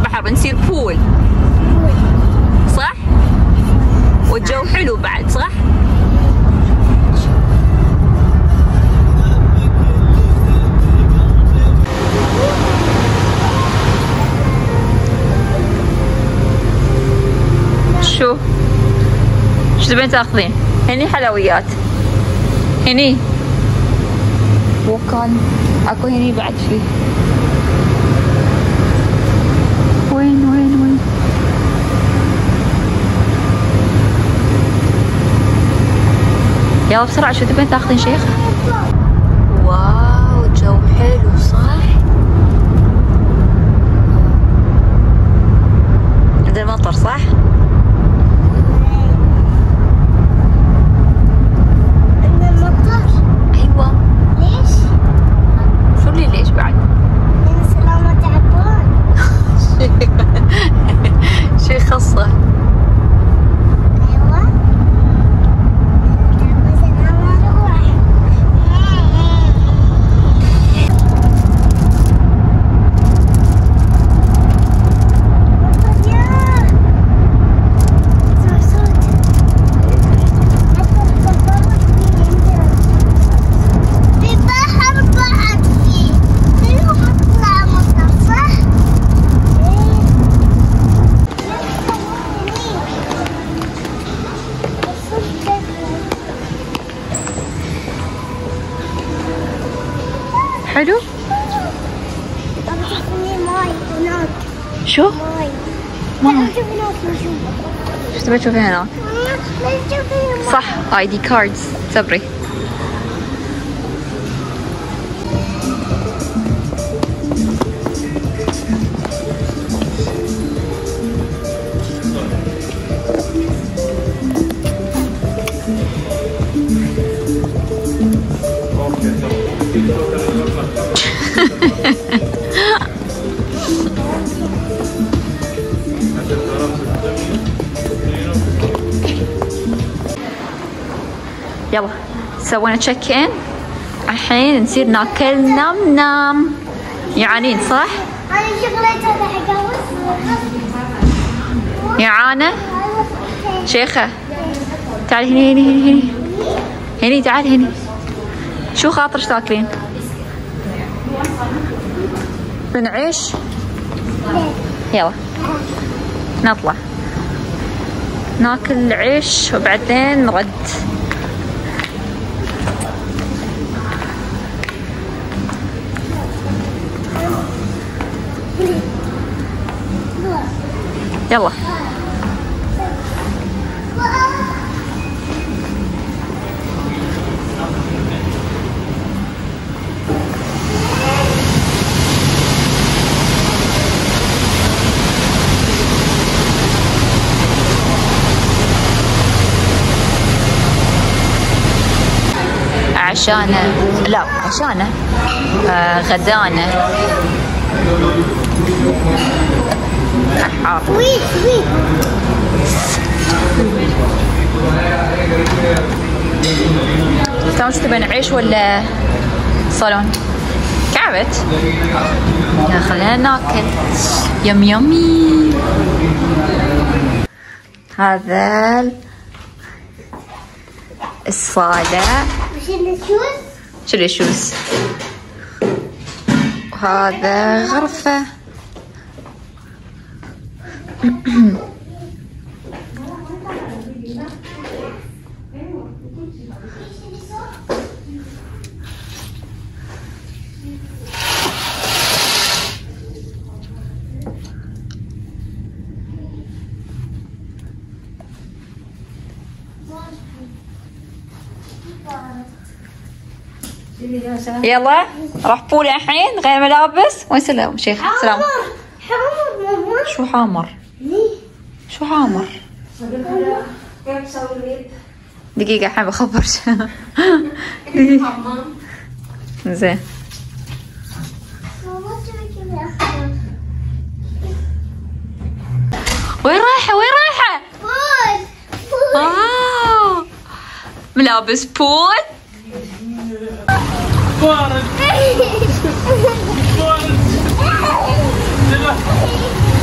البحر نصير بول صح؟ والجو حلو بعد صح؟ شو؟ شو تبين تاخذين؟ هني حلويات. هني. وكان أكو هني بعد فيه يلا بسرعة شو تبين تاخذين شيخ؟ واو جو حلو صح؟ عند المطر صح؟ حلو أبي تحطني ماي هناك شو ماي ماي. لا نشوف هناك نشوف شو تبي تشوفي هناك لا نشوف هناك صح اي دي كاردز صبري يلا. سوينا تشيك ان الحين نصير ناكل نام نام جعانين صح؟ جعانة شيخة. تعالي هني هني هني هني. هني تعالي هني. شو خاطرش تاكلين؟ بنعيش؟ يلا. نطلع. ناكل العيش وبعدين نرد. يلا. عشانه لا عشانه آه غدانه. سويت سويت تاوش تبين عيش ولا صالون؟ كعبت. يا خلينا ناكل. يم يمي. هذا ال- الصالة؟ شو الشوز وهذا غرفة. يلا راح بولي الحين غير ملابس. وين سلام شيخ؟ سلام. شو حامر؟ شو حامر دقيقة الحين بخبر زين. وين رايحة؟ وين رايحة؟ فول آه. ملابس بول.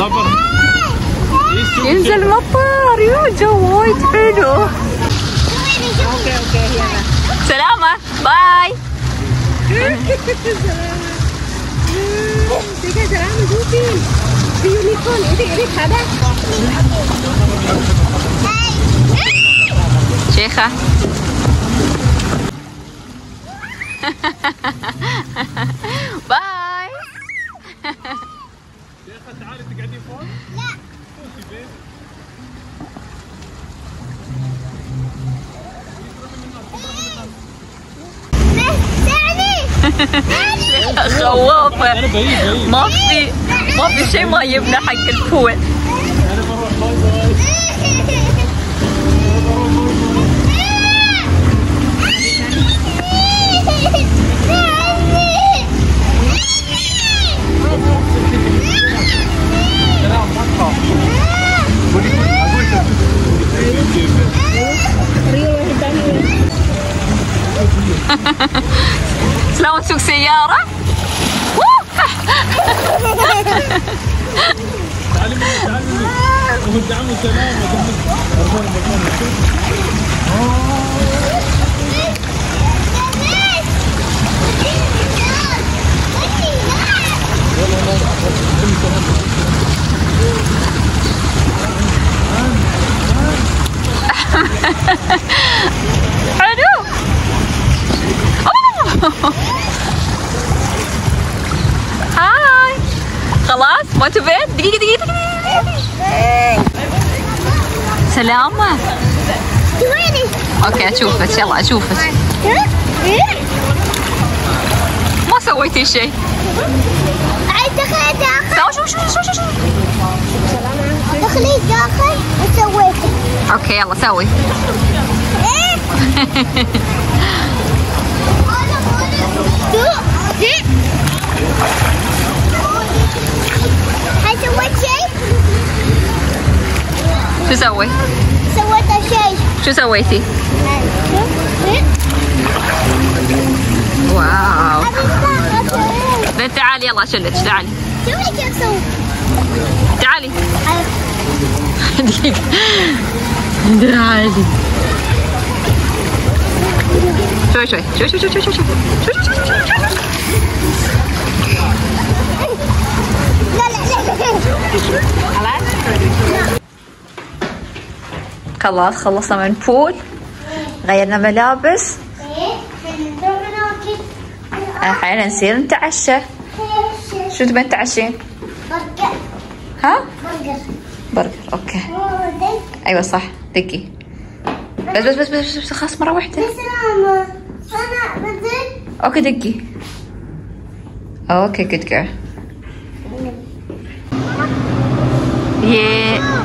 صبر. ينزل مطر يا جو وايد حلو. سلامة bye شيخة سلامة. شوفي في unicorn إيدك إيدك هذا شيخة bye تعالي خوافة بعيد ما في ما في شيء ما يبنى حق البول تسوق سيارة؟ تعلمي تعلمي سلامة okay أشوفك. يلا أشوفك. ما سويتي شيء. سوا شو شو شو شو شو. دخلي داخل وسويته okay يلا سوي. هل سويت شيء؟ شو سوي سويت شيء شو سويتي wow بنت تعالي يلا اشلك تعالي شوفي كيف سوي تعالي دقيقة تعالي شوي شوي شوي شوي شوي شوي شوي شوي شوي شوي شوي شوي شوي. لا لا لا خلاص خلصنا من pool غيرنا ملابس. الحين نصير نتعشى. شو تبين تعشين؟ برجر ها؟ برجر. برجر okay. أيوه صح. دقي. بس بس بس بس, بس خلاص مرة واحدة. سلامة أنا بدي okay دقي. okay good girl yeah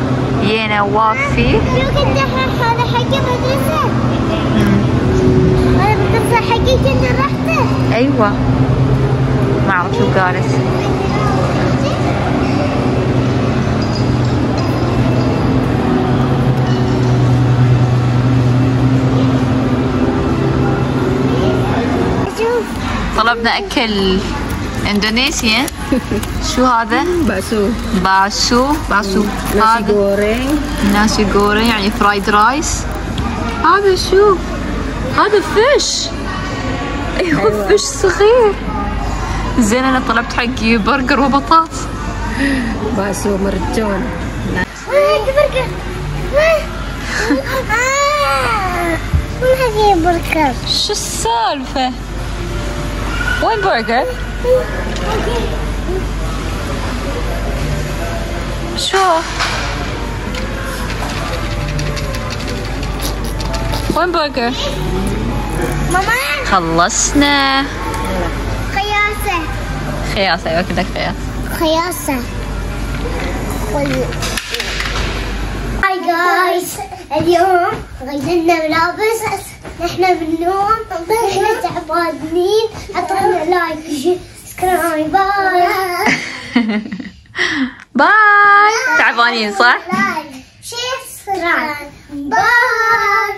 مليانة وافي هذا حق أيوة. ما أعرف شو قالت. طلبنا أكل إندونيسيا. شو هذا؟ bakso bakso nasi هذا goreng. nasi goreng يعني fried rice هذا شو هذا fish أيوه fish صغير زين أنا طلبت حقي برجر وبطاطس bakso mercon هذا برجر هذه برجر شو السالفة؟ وين برجر؟ شو؟ وين برجر؟ ماما؟ خلصنا. خياسة خياس أيوه كذا خياس خياسة hi guys اليوم غيرنا ملابس. نحن بالنوم. نحن تعبانين. اعطونا like subscribe bye bye تعبانين صح؟ bye